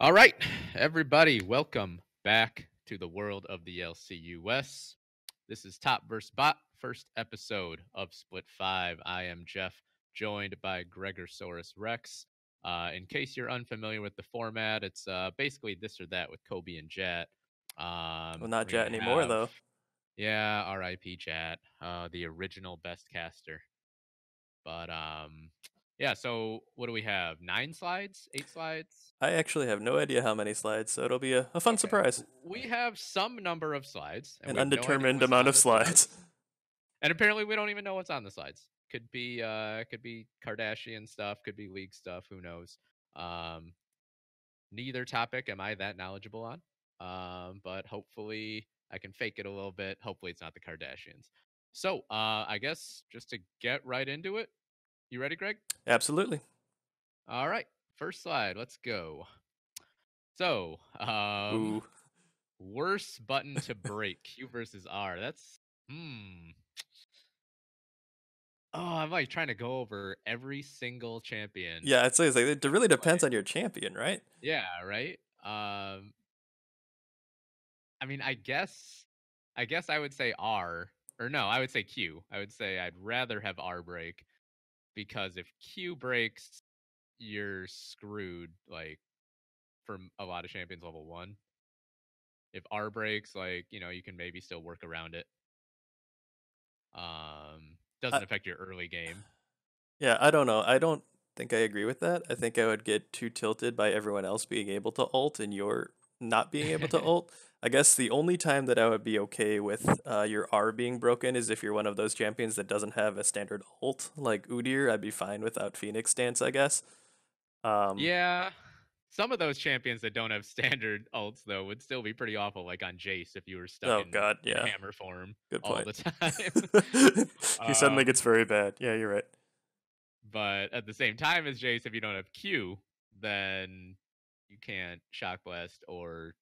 All right, everybody, welcome back to the world of the LCUS. This is Top vs. Bot, first episode of Split 5. I am Jeff, joined by Gregor Gregorsaurus Rex. Uh, in case you're unfamiliar with the format, it's uh, basically this or that with Kobe and Jatt. Um, Well, not Jatt anymore, have- though. Yeah, R.I.P. Jatt, uh, the original best caster. But um, yeah. So what do we have? Nine slides? Eight slides? I actually have no idea how many slides, so it'll be a, a fun Okay. surprise. We have some number of slides. and An have no undetermined amount of the slides. And apparently, we don't even know what's on the slides. Could be, uh, could be Kardashian stuff. Could be league stuff. Who knows? Um, neither topic am I that knowledgeable on. Um, but hopefully, I can fake it a little bit. Hopefully, it's not the Kardashians. So, uh, I guess just to get right into it. You ready, Greg? Absolutely. All right. First slide. Let's go. So, um, Worst button to break Q versus R. That's hmm. Oh, I'm like trying to go over every single champion. Yeah, it's, it's like it really depends on your champion, right? Yeah, right? Um I mean, I guess I guess I would say R or no, I would say Q. I would say I'd rather have R break because if Q breaks, you're screwed like for a lot of champions level 1. If R breaks, like, you know, you can maybe still work around it. Um doesn't I- affect your early game. Yeah, I don't know. I don't think I agree with that. I think I would get too tilted by everyone else being able to ult and you're not being able to ult. I guess the only time that I would be okay with uh, your R being broken is if you're one of those champions that doesn't have a standard ult, like Udyr. I'd be fine without Phoenix stance, I guess. Um, Yeah. Some of those champions that don't have standard ults though would still be pretty awful, like on Jace if you were stuck Oh, in, God, yeah. hammer form Good all the time. he suddenly Um, gets very bad. Yeah, you're right. but at the same time as Jace, if you don't have Q, then you can't shock blast or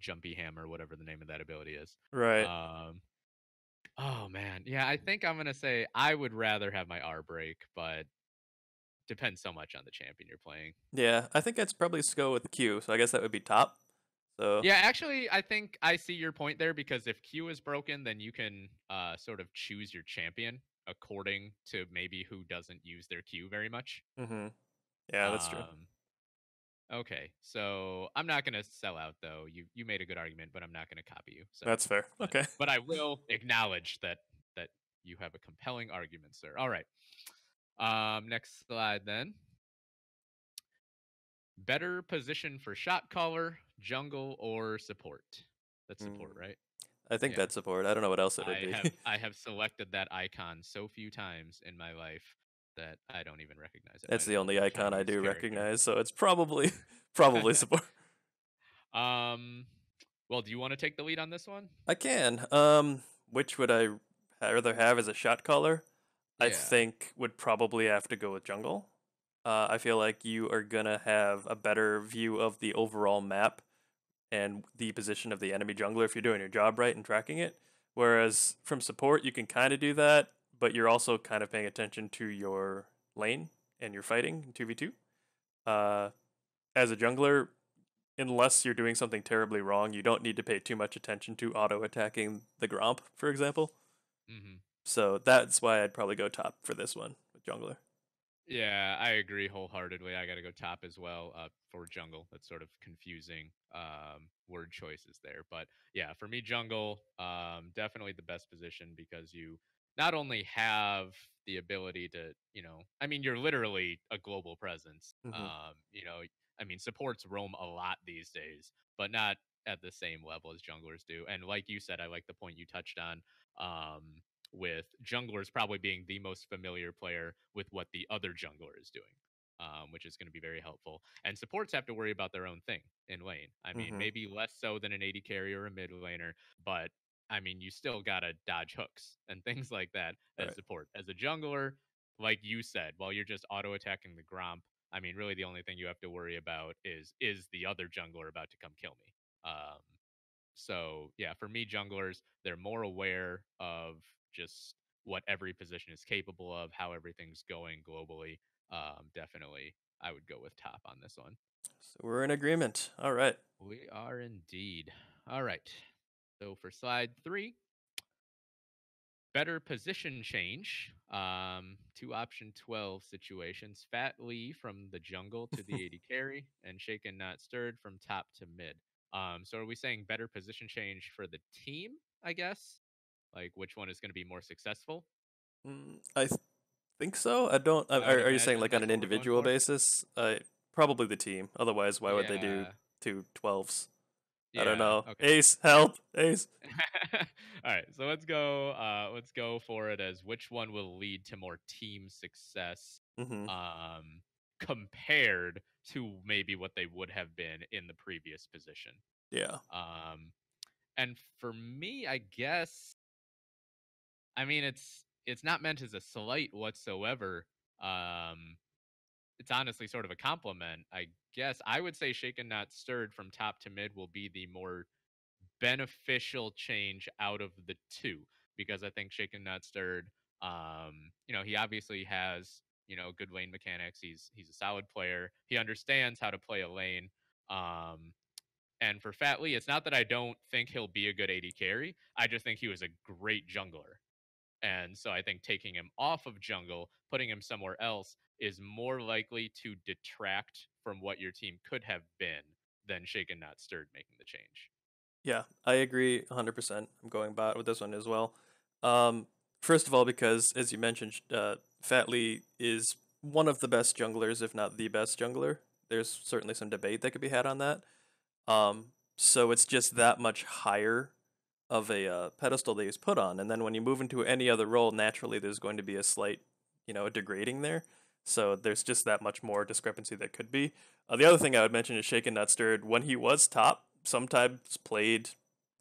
jumpy hammer, whatever the name of that ability is. Right. Um Oh man. Yeah, I think I'm gonna say I would rather have my R break, but depends so much on the champion you're playing. yeah, I think I'd probably go with Q. So I guess that would be top. So Yeah, actually, I think I see your point there because if Q is broken, then you can uh, sort of choose your champion according to maybe who doesn't use their Q very much. hmm Yeah, that's true. Okay, so I'm not gonna sell out though. You you made a good argument, but I'm not gonna copy you. So, That's fair. but- Okay. but I will acknowledge that that you have a compelling argument, sir. All right. Um, next slide then. Better position for shot caller, jungle, or support. That's support, Mm, right? I think yeah. that's support. I don't know what else it would I be. have I have selected that icon so few times in my life that I don't even recognize it. That's the only icon I do character. recognize, so it's probably probably support. Um, well, do you want to take the lead on this one? I can. Um, which would I rather have as a shot caller? I think would probably have to go with jungle. Uh, I feel like you are gonna have a better view of the overall map and the position of the enemy jungler if you're doing your job right and tracking it. Whereas from support, you can kind of do that, but you're also kind of paying attention to your lane and your fighting in 2v2. Uh, as a jungler, unless you're doing something terribly wrong, you don't need to pay too much attention to auto attacking the Gromp, for example. Mm-hmm. So that's why I'd probably go top for this one with jungler. Yeah, I agree wholeheartedly. I got to go top as well uh, for jungle. That's sort of confusing um, word choices there, but yeah, for me, jungle um, definitely the best position because you not only have the ability to, you know, I mean, you're literally a global presence. Mhm. Um, you know, I mean, supports roam a lot these days, but not at the same level as junglers do. And like you said, I like the point you touched on. Um, with junglers probably being the most familiar player with what the other jungler is doing, um, which is going to be very helpful. And supports have to worry about their own thing in lane. I mean, Mhm. maybe less so than an AD carry or a mid laner, but I mean, you still got to dodge hooks and things like that as Right. support. As a jungler, like you said, while you're just auto attacking the Gromp, I mean, really the only thing you have to worry about is is the other jungler about to come kill me? Um, so yeah, for me, junglers they're more aware of just what every position is capable of, how everything's going globally. Um, definitely I would go with top on this one. So we're in agreement. All right. We are indeed. All right. So for slide three, better position change. Um, two option 12 situations. Fat Lee from the jungle to the AD carry, and Shaken Not Stirred from top to mid. Um, so are we saying better position change for the team, I guess? Like which one is going to be more successful? Mm, I th- think so. I don't. I are, are you saying like on an what we're going individual basis? Uh, probably the team. Otherwise, why would they do Yeah, two 12s? I don't know. Okay. Ace, help, Ace. All right, so let's go. Uh, let's go for it as which one will lead to more team success, hmm um, compared to maybe what they would have been in the previous position. Yeah. Um, and for me, I guess, I mean, it's it's not meant as a slight whatsoever. Um, it's honestly sort of a compliment, I guess. I would say shaken not stirred from top to mid will be the more beneficial change out of the two because I think shaken not stirred. Um, you know, he obviously has you know good lane mechanics. He's he's a solid player. He understands how to play a lane. Um, and for Fat Lee, it's not that I don't think he'll be a good AD carry. I just think he was a great jungler. And so I think taking him off of jungle, putting him somewhere else, is more likely to detract from what your team could have been than shaken not stirred making the change. Yeah, I agree 100%. I'm going bot with this one as well. Um, first of all, because as you mentioned, uh, Fat Lee is one of the best junglers, if not the best jungler. There's certainly some debate that could be had on that. Um, so it's just that much higher of a uh, pedestal that he's put on. And then when you move into any other role, naturally there's going to be a slight, you know, degrading there. So there's just that much more discrepancy that could be. Uh, the other thing I would mention is Shaken Not Stirred. When he was top, sometimes played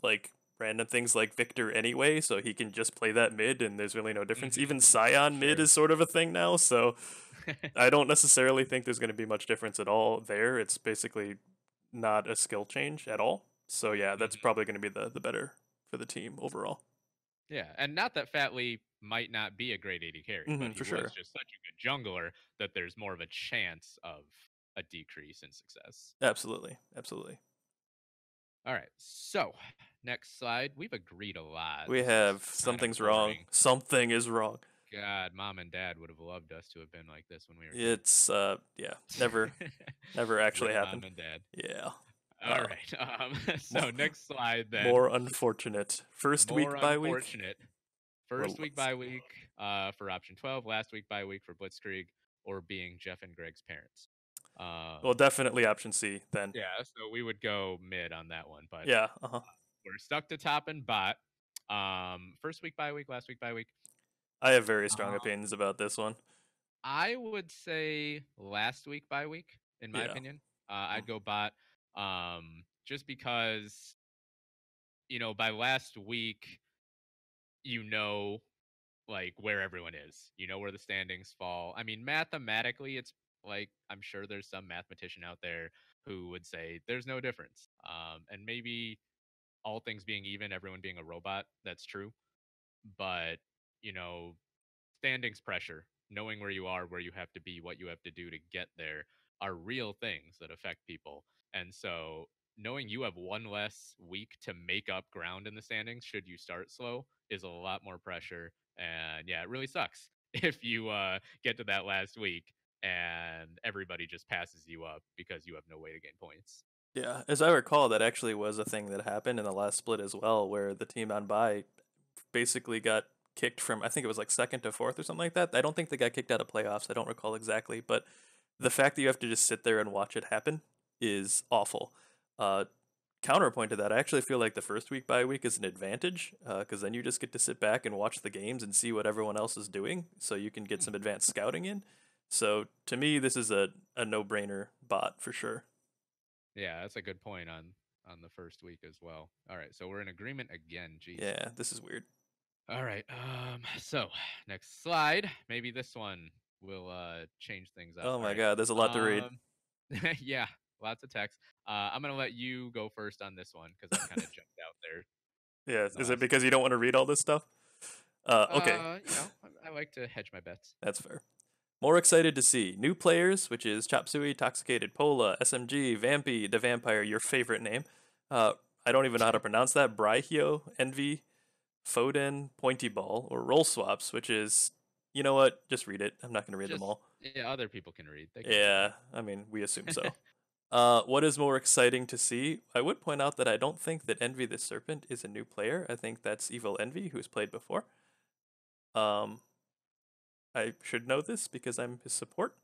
like random things like Viktor anyway, so he can just play that mid and there's really no difference. Mhm. Even Sion mid is sort of a thing now, so I don't necessarily think there's going to be much difference at all there. It's basically not a skill change at all. So yeah, that's Mhm. probably going to be the the better for the team overall. Yeah, and not that Fat Lee might not be a great AD carry, Mhm, but he for was sure. just such a good jungler that there's more of a chance of a decrease in success. Absolutely, absolutely. All right, so next slide. We've agreed a lot. We have something's wrong. Something is wrong. God, mom and dad would have loved us to have been like this when we were It's uh yeah, never never actually happened. Mom and dad. Yeah. All Uh. Um, so more- next slide then. More unfortunate. First week bye week. unfortunate. First week bye week uh, for option 12, last week bye week for Blitzkrieg, or being Jeff and Greg's parents. Um, Well, definitely option C then. yeah, so we would go mid on that one, but Yeah. Uh-huh. we're stuck to top and bot. Um, first week bye week, last week bye week. I have very strong Um, opinions about this one. I would say last week bye week, in my Yeah. opinion. Uh, I'd go bot um, just because, you know, by last week, you know, like where everyone is. You know where the standings fall. I mean, mathematically, it's like I'm sure there's some mathematician out there who would say there's no difference. Um, and maybe all things being even, everyone being a robot, that's true. But, you know, standings pressure, knowing where you are, where you have to be, what you have to do to get there are real things that affect people. And so knowing you have one less week to make up ground in the standings should you start slow is a lot more pressure. And yeah, it really sucks if you uh, get to that last week and everybody just passes you up because you have no way to gain points. Yeah, as I recall, that actually was a thing that happened in the last split as well, where the team on bye basically got kicked from I think it was like second to fourth or something like that. I don't think they got kicked out of playoffs. I don't recall exactly, but the fact that you have to just sit there and watch it happen is awful. Uh, counterpoint to that, I actually feel like the first week bye week is an advantage because then you just get to sit back and watch the games and see what everyone else is doing, so you can get some advanced scouting in. So to me, this is a, a no brainer bot for sure. Yeah, that's a good point on on the first week as well. All right, so we're in agreement again. Jeez. Yeah, this is weird. All right. Um. So next slide. Maybe this one will uh change things up. Oh my right, god, there's a lot to read. um, yeah, lots of text. Uh, I'm gonna let you go first on this one because I kind of jumped out there. Yeah, is it because you don't want to read all this stuff? Uh, okay, Uh, you know, I, like to hedge my bets. that's fair. More excited to see new players, which is Chopsui, Toxicated Pola, SMG, Vampy, the Vampire, your favorite name. Uh, I don't even know how to pronounce that. Brahio, Envy, Foden, Pointy Ball, or Roll Swaps, which is, you know what? Just read it. I'm not going to read Just- them all. Yeah, other people can read. Can Yeah, I mean, we assume so. Uh, what is more exciting to see? I would point out that I don't think that Envy the Serpent is a new player. I think that's Evil Envy, who's played before. Um, I should know this because I'm his support.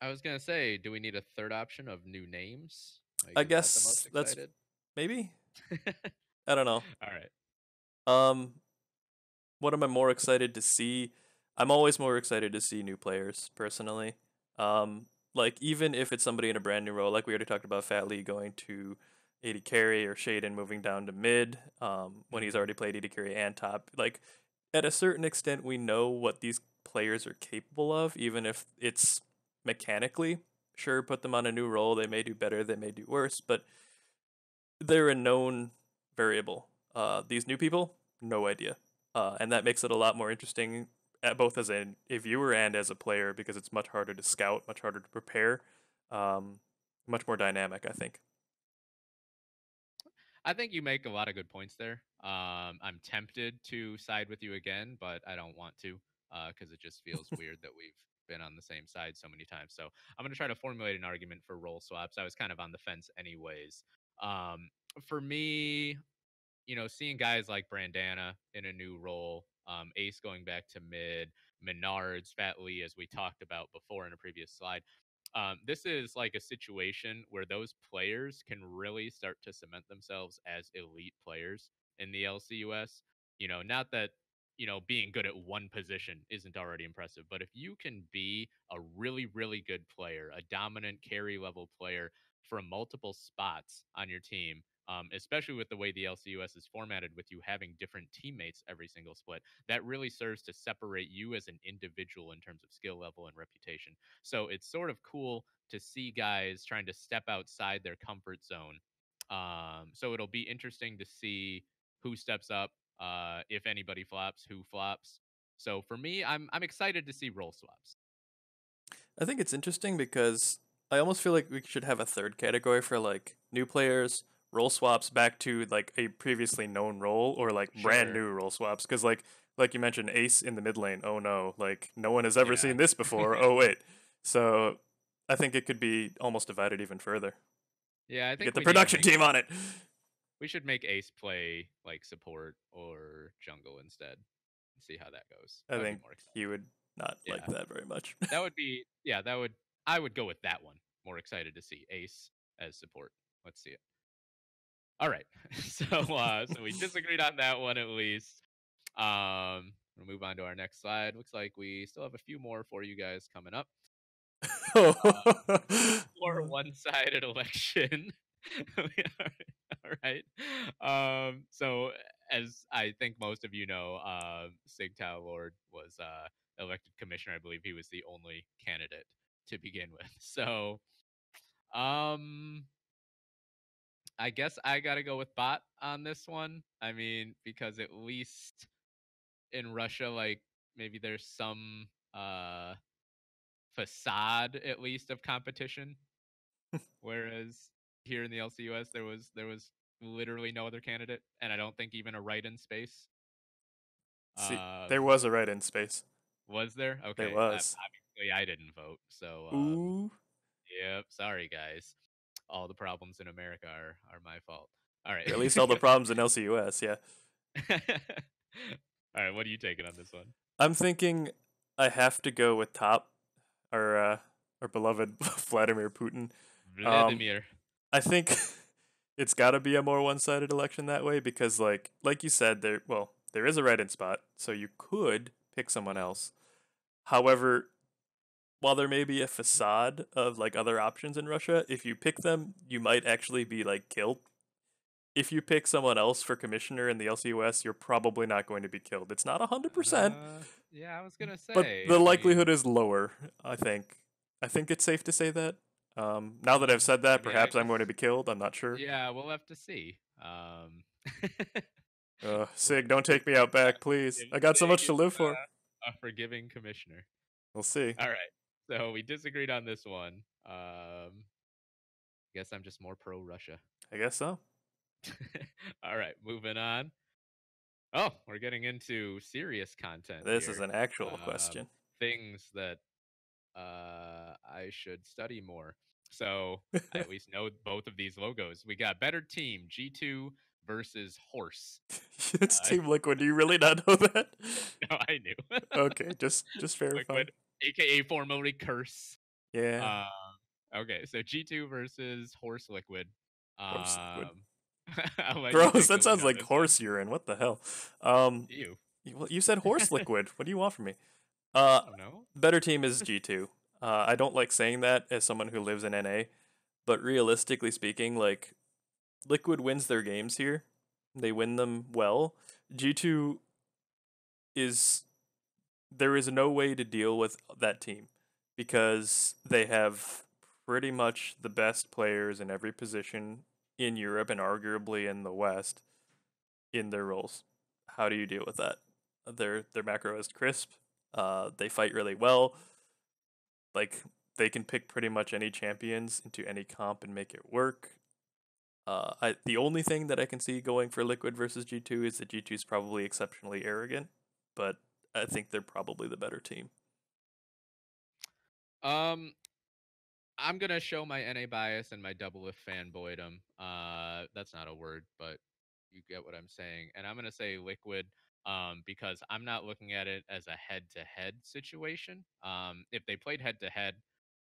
I was gonna say, do we need a third option of new names? Like, I is that guess that's- Maybe I don't know. All right. Um, what am I more excited to see? I'm always more excited to see new players personally. Um, like even if it's somebody in a brand new role, like we already talked about, Fat Lee going to AD carry or Shaden moving down to mid. Um, when he's already played AD carry and top, like at a certain extent, we know what these players are capable of, even if it's mechanically. Sure, put them on a new role. They may do better, they may do worse, but they're a known variable. Uh, these new people, no idea, uh, and that makes it a lot more interesting, both as a, a viewer and as a player, because it's much harder to scout, much harder to prepare, um, much more dynamic. I think. I think you make a lot of good points there. Um, I'm tempted to side with you again, but I don't want to because it just feels weird that we've been on the same side so many times. So I'm going to try to formulate an argument for role swaps. I was kind of on the fence, anyways. Um, for me, you know, seeing guys like Brandana in a new role, um, Ace going back to mid, Menards, Fat Lee, as we talked about before in a previous slide. Um, this is like a situation where those players can really start to cement themselves as elite players in the LCUS. You know, not that you know being good at one position isn't already impressive, but if you can be a really, really good player, a dominant carry level player from multiple spots on your team, um, especially with the way the LCUS is formatted, with you having different teammates every single split, that really serves to separate you as an individual in terms of skill level and reputation. So it's sort of cool to see guys trying to step outside their comfort zone. Um, so it'll be interesting to see who steps up, uh, if anybody flops, who flops. So for me, I'm I'm excited to see role swaps. I think it's interesting because I almost feel like we should have a third category for like new players, role swaps back to like a previously known role, or like brand new role swaps. Because like like you mentioned, Ace in the mid lane. Oh no, like no one has ever Yeah. seen this before. oh wait, so I think it could be almost divided even further. Yeah, I think Get the we need to production team on it. We should make Ace play like support or jungle instead. and See how that goes. I That'd think he would not like that very much. that would be yeah. That would I would go with that one. More excited to see Ace as support. Let's see it. All right, so uh, so we disagreed on that one at least. Um, we'll move on to our next slide. Looks like we still have a few more for you guys coming up. Or one-sided election. All right. Um, so as I think most of you know, uh, Sigtal Lord was uh, elected commissioner. I believe he was the only candidate to begin with. So, um, I guess I got to go with bot on this one. I mean, because at least in Russia, like maybe there's some uh facade at least of competition whereas here in the LCUS there was there was literally no other candidate and I don't think even a write-in space See, uh, there was a write-in space. was there okay uh, was. obviously I didn't vote so uh, Ooh. yep sorry guys all the problems in America are are my fault all right at least all the problems in LCUS, yeah. all right what are you taking on this one I'm thinking I have to go with top, our uh, our beloved Vladimir Putin. Vladimir I think it's got to be a more one-sided election that way because, like, like you said, there well there is a write-in spot, so you could pick someone else. However, while there may be a facade of like other options in Russia, if you pick them, you might actually be like killed. If you pick someone else for commissioner in the LCUS, you're probably not going to be killed. It's not hundred percent, Uh, yeah I was gonna say but I the mean- likelihood is lower. I think. I think it's safe to say that. Um, now that I've said that, I mean, I perhaps I'm going to be killed. I'm not sure. Yeah, we'll have to see. Um, Uh, Sig, don't take me out back, please. I got so much to live for. uh, a forgiving commissioner. We'll see. All right. So we disagreed on this one. Um, guess I'm just more pro Russia. I guess so. All right, moving on. Oh, we're getting into serious content. This is an actual Um, question. Things that uh, I should study more. So I at least know both of these logos. We got better team G2 versus horse. it's uh, Team Liquid. Do you really not know that? No, I knew. okay, just just verify. Liquid, aka formerly Curse. Yeah. Um, okay, so G2 versus horse liquid. Horse Liquid. Um, I'll let you Gross. That sounds like horse urine. What the hell? Um, Ew. you, well, you said horse liquid. What do you want from me? Uh, Oh no. better team is G2. Uh, I don't like saying that as someone who lives in NA, but realistically speaking, like Liquid wins their games here. They win them well. G2 is there is no way to deal with that team because they have pretty much the best players in every position in Europe and arguably in the West in their roles. How do you deal with that? Their their macro is crisp. Uh, they fight really well. Like they can pick pretty much any champions into any comp and make it work. Uh, I the only thing that I can see going for Liquid versus G two is that G two is probably exceptionally arrogant, but I think they're probably the better team. Um, I'm gonna show my NA bias and my Doublelift fanboydom. Uh, that's not a word, but you get what I'm saying. And I'm gonna say liquid. Um, because I'm not looking at it as a head-to-head situation. Um, if they played head-to-head,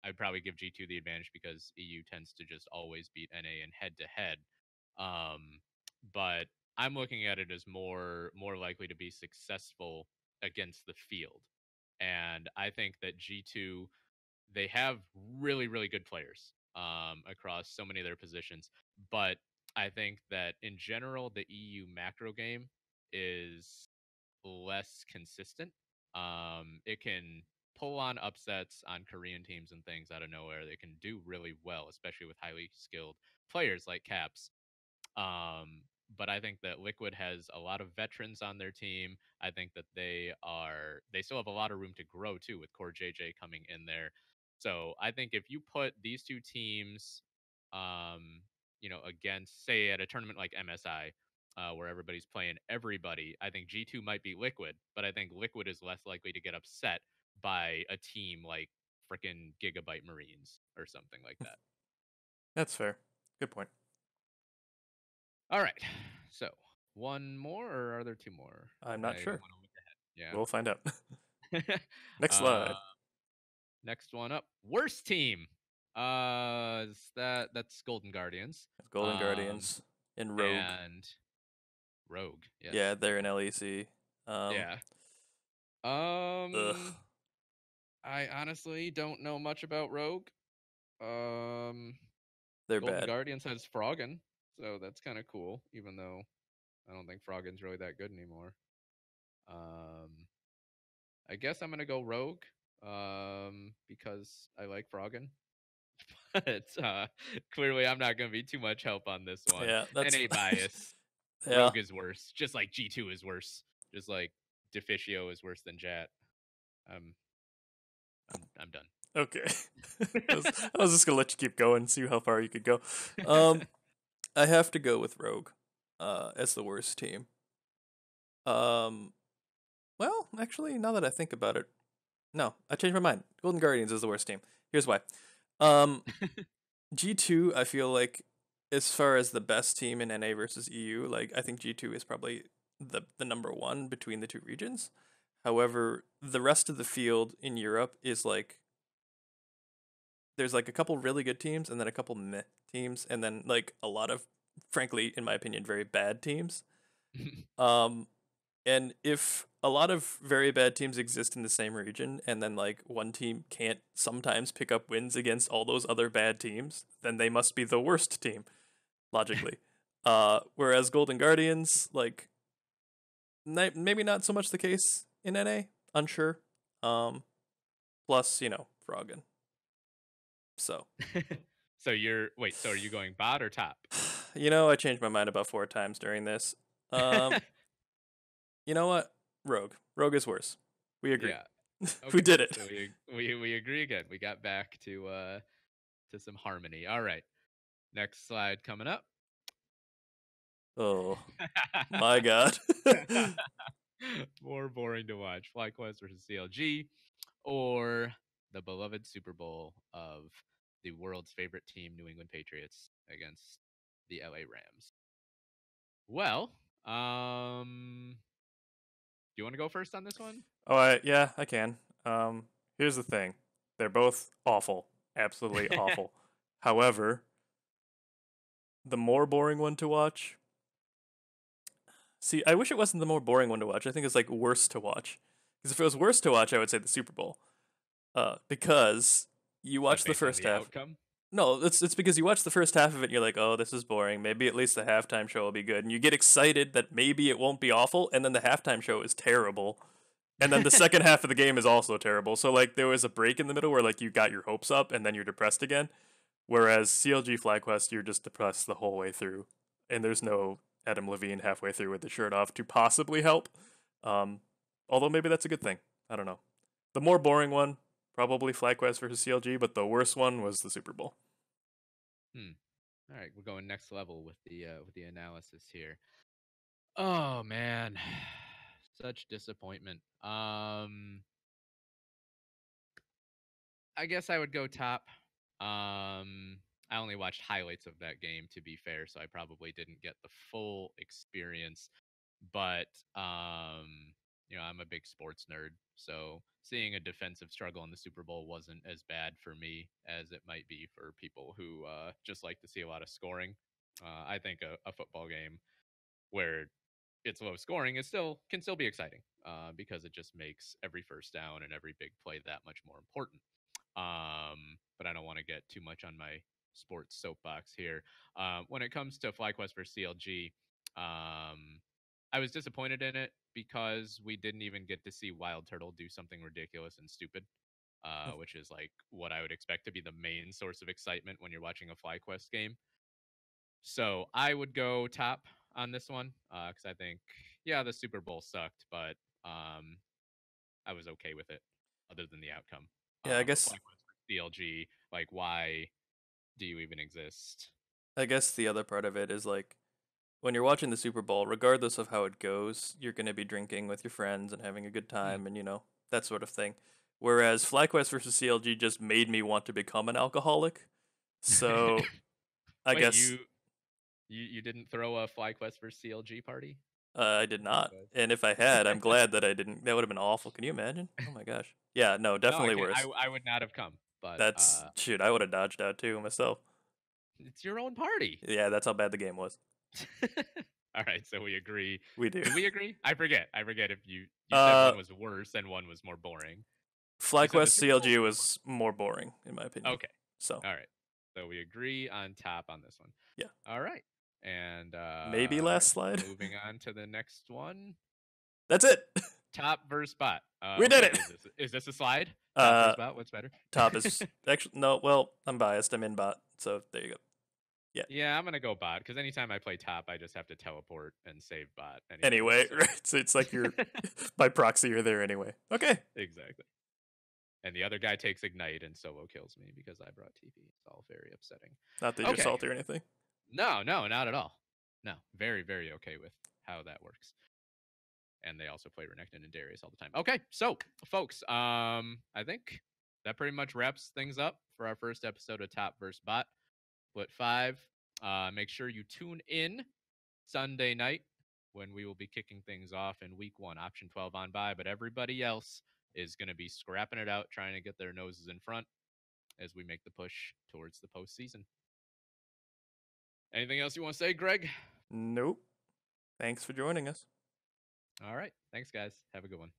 I'd probably give G2 the advantage because EU tends to just always beat NA in head-to-head. Um, but I'm looking at it as more more likely to be successful against the field. And I think that G2 they have really really good players um, across so many of their positions but i think that in general the eu macro game is less consistent um, it can pull on upsets on korean teams and things out of nowhere they can do really well especially with highly skilled players like caps um, but I think that Liquid has a lot of veterans on their team. I think that they are they still have a lot of room to grow too with CoreJJ coming in there. So I think if you put these two teams, um, you know, against say at a tournament like MSI, uh, where everybody's playing everybody, I think G2 might be Liquid, but I think Liquid is less likely to get upset by a team like freaking Gigabyte Marines or something like that. That's fair. Good point. All right. So one more, or are there two more? I'm not I sure. ahead. We'll find out. Next slide. Uh, next one up. Worst team. Uh, that that's Golden Guardians Golden um, Guardians and Rogue. and Rogue. Yes. Yeah, they're in LEC. Um, yeah. Um. Ugh. I honestly don't know much about Rogue. Um. They're Golden bad. Guardians has Froggen, so that's kind of cool. Even though I don't think Froggen's really that good anymore. Um, I guess I'm gonna go Rogue, um, because I like Froggen. but uh, clearly, I'm not gonna be too much help on this one. Yeah, that's NA bias. yeah. Rogue is worse, just like G2 is worse, just like Deficio is worse than Jatt. Um, I'm I'm done. Okay. I, was, I was just gonna let you keep going, see how far you could go. Um, I have to go with Rogue, uh, as the worst team. Um, well, actually, now that I think about it, no, I changed my mind. Golden Guardians is the worst team. Here's why. Um, G two, I feel like, as far as the best team in NA versus EU, like I think G two is probably the the number one between the two regions. However, the rest of the field in Europe is like there's like a couple really good teams and then a couple meh teams and then like a lot of frankly in my opinion very bad teams. Um and if a lot of very bad teams exist in the same region and then like one team can't sometimes pick up wins against all those other bad teams, then they must be the worst team logically. uh whereas Golden Guardians like maybe not so much the case in NA, unsure. Um plus, you know, Froggen. So, so you're wait. So are you going bot or top? you know, I changed my mind about four times during this. Um, you know what? Rogue. Rogue is worse. We agree. yeah. we did it. So we, we we agree again. We got back to uh to some harmony. All right. Next slide coming up. Oh my god. More boring to watch. FlyQuest versus CLG or the beloved Super Bowl of the world's favorite team, New England Patriots, against the LA Rams. Well, um do you want to go first on this one? Oh, I, yeah, I can. Um, here's the thing: they're both awful, absolutely awful. However, the more boring one to watch. See, I wish it wasn't the more boring one to watch. I think it's like worse to watch. Because if it was worse to watch, I would say the Super Bowl. Uh, because you watch the first the half. Outcome? No, it's it's because you watch the first half of it and you're like, oh, this is boring. Maybe at least the halftime show will be good. And you get excited that maybe it won't be awful, and then the halftime show is terrible. And then the second half of the game is also terrible. So like there was a break in the middle where like you got your hopes up and then you're depressed again. Whereas CLG FlyQuest, you're just depressed the whole way through. And there's no Adam Levine halfway through with the shirt off to possibly help. Um, although maybe that's a good thing. I don't know. The more boring one, probably FlyQuest versus CLG, but the worst one was the Super Bowl. Hmm. All right, we're going next level with the uh, with the analysis here. Oh man, such disappointment. Um, I guess I would go top. Um, I only watched highlights of that game to be fair, so I probably didn't get the full experience. But um, you know, I'm a big sports nerd, so seeing a defensive struggle in the Super Bowl wasn't as bad for me as it might be for people who uh, just like to see a lot of scoring. Uh, I think a, a football game where it's low scoring is still can still be exciting uh, because it just makes every first down and every big play that much more important. Um, but I don't want to get too much on my sports soapbox here. Uh, when it comes to FlyQuest versus CLG, um, I was disappointed in it because we didn't even get to see WildTurtle do something ridiculous and stupid, uh, which is like what I would expect to be the main source of excitement when you're watching a FlyQuest game. So I would go top on this one because I think, yeah, the Super Bowl sucked, but um, I was okay with it, other than the outcome. Yeah, I Um, guess- FlyQuest CLG, like, why do you even exist? I guess the other part of it is like when you're watching the Super Bowl, regardless of how it goes, you're going to be drinking with your friends and having a good time and, you know, that sort of thing. Whereas FlyQuest versus CLG just made me want to become an alcoholic. So I Wait, guess you, you you didn't throw a FlyQuest versus CLG party. uh, I did not. And if I had, I'm glad that I didn't. That would have been awful. Can you imagine? Oh my gosh. Yeah, no, No, I definitely can't- worse. I, I would not have come, but That's uh, shoot, I would have dodged out too myself. it's your own party. Yeah, that's how bad the game was. All right, so we agree. We do. Did we agree? I forget. I forget if you, you said Uh, one was worse and one was more boring. FlyQuest CLG was was more boring in my opinion. Okay. So All right. So we agree on top on this one. Yeah. All right. And uh maybe last slide. moving on to the next one. That's it. Top versus bot. Uh, We did it! Is this, is this a slide? Top Uh, versus bot. What's better? top is actually no. Well, I'm biased. I'm in bot, so there you go. Yeah, Yeah, I'm gonna go bot because anytime I play top, I just have to teleport and save bot. Anyway, so- right? So it's like you're by proxy. You're there anyway. Okay. exactly. And the other guy takes ignite and solo kills me because I brought TP. It's all very upsetting. Not that you're salty or anything. No, no, not at all. No, very, very okay with how that works. And they also play Renekton and Darius all the time. Okay, so folks, um, I think that pretty much wraps things up for our first episode of Top vs. Bot. Split five. Uh, make sure you tune in Sunday night when we will be kicking things off in week one, option 12 on bye, but everybody else is going to be scrapping it out, trying to get their noses in front as we make the push towards the postseason. Anything else you want to say, Greg? Nope. Thanks for joining us. All right. Thanks, guys. Have a good one.